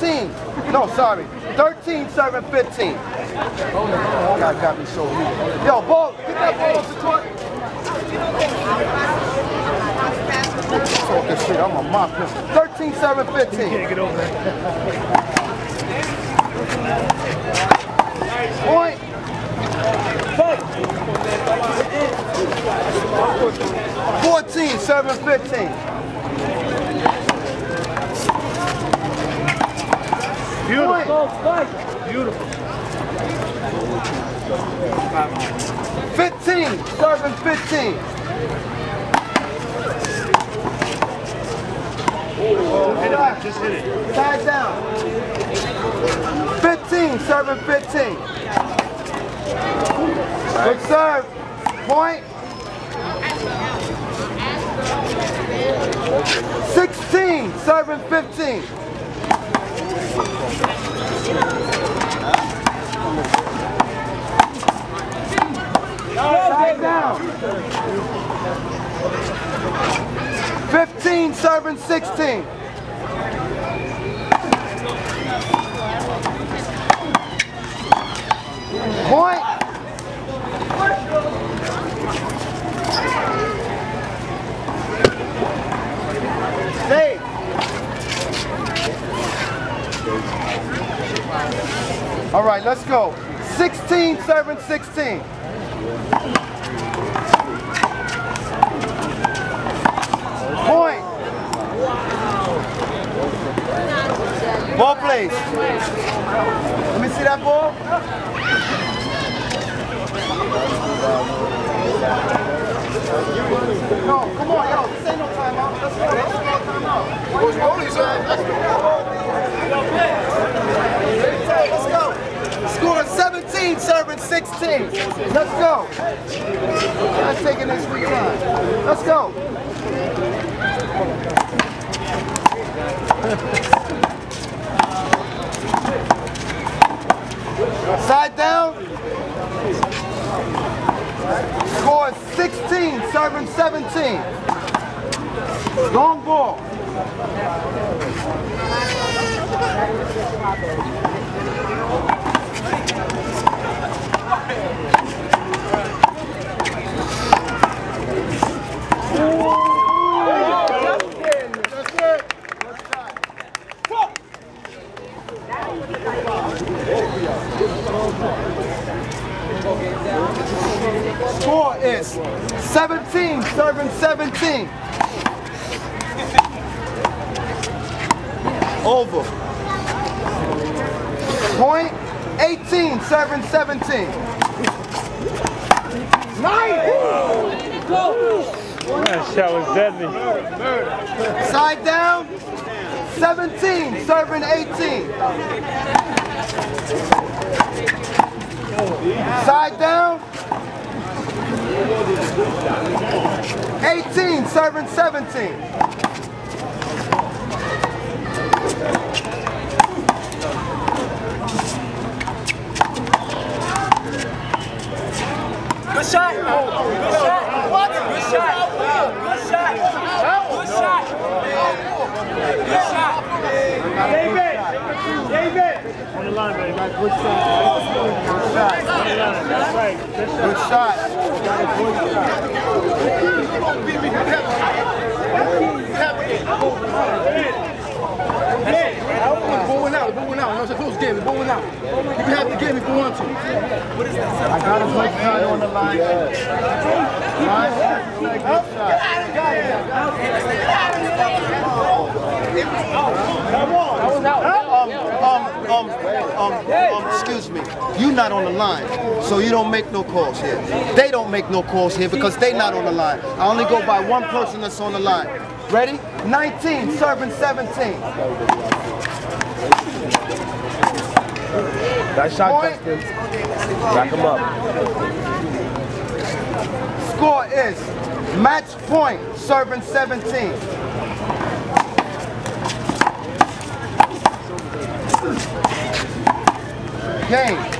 13. No, sorry. 13, serving 15. God got me so weak. Yo, ball, get that ball off the court. Talk this shit, I'm a mop him. 13, serving 15. Can't get over. Point. Fourteen, seven, fifteen. Beautiful. Beautiful. 15, serving 15. Oh, hit it. Just hit it. Tag down. 15, serving 15. Good serve. Point. 16, serving 15 down. 15, serving 16. Point. Save. All right, let's go. 16, serving 16. Point. Ball plays. Let me see that ball. No, come on, yo. This ain't no timeout. Let's go. Let's go. Timeout. Who's rolling, sir? Let's go. Scoring 17, serving 16. Let's go. Let's free time. Let's go. Side down. Score 16, serving 17. Long ball. Score is 17, serving 17. Over. Point 18, serving 17. Nice! That shot was deadly. Side down, 17, serving 18. Side down, 18, serving 17. Good shot. Good shot. What? Good shot. Good shot. Good shot. Good shot. David! The line, baby. Good shot. Good shot. That's right. Good shot. Shot. Bowling out, out. Out. You can have the game if you want to. I got a good shot on the line. Nice. Good shot. Um, um, um, excuse me. You not on the line, so you don't make no calls here. They don't make no calls here because they not on the line. I only go by one person that's on the line. Ready? 19, serving 17. Nice shot, Point. Justin. Back him up. Score is match point, serving 17. Game.